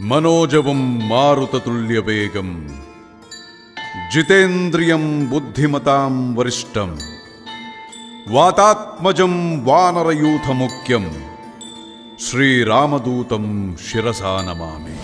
मनोजवं मारुततुल्यवेगम् जितेन्द्रियं बुद्धिमतां वरिष्ठं वातात्मजं वानरयूथमुख्यं श्रीरामदूतं शिरसा नमामि